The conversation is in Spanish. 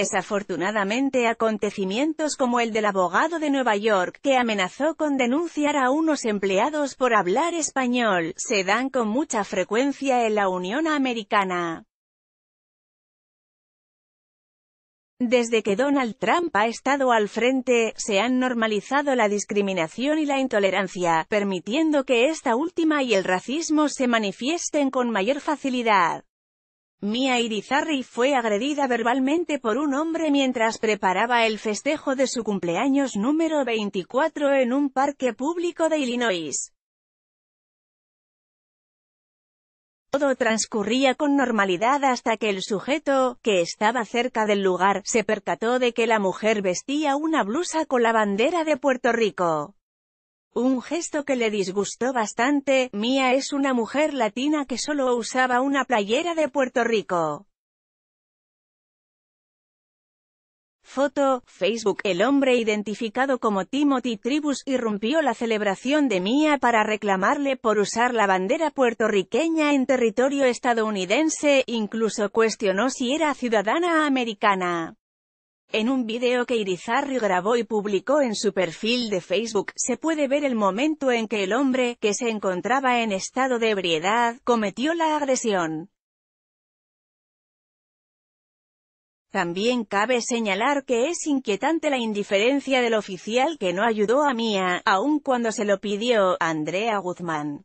Desafortunadamente acontecimientos como el del abogado de Nueva York, que amenazó con denunciar a unos empleados por hablar español, se dan con mucha frecuencia en la Unión Americana. Desde que Donald Trump ha estado al frente, se han normalizado la discriminación y la intolerancia, permitiendo que esta última y el racismo se manifiesten con mayor facilidad. Mia Irizarry fue agredida verbalmente por un hombre mientras preparaba el festejo de su cumpleaños número 24 en un parque público de Illinois. Todo transcurría con normalidad hasta que el sujeto, que estaba cerca del lugar, se percató de que la mujer vestía una blusa con la bandera de Puerto Rico. Un gesto que le disgustó bastante, Mia es una mujer latina que solo usaba una playera de Puerto Rico. Foto, Facebook El hombre identificado como Timothy Tribus irrumpió la celebración de Mia para reclamarle por usar la bandera puertorriqueña en territorio estadounidense, incluso cuestionó si era ciudadana americana. En un video que Irizarry grabó y publicó en su perfil de Facebook, se puede ver el momento en que el hombre, que se encontraba en estado de ebriedad, cometió la agresión. También cabe señalar que es inquietante la indiferencia del oficial que no ayudó a Mia, aun cuando se lo pidió, Andrea Guzmán.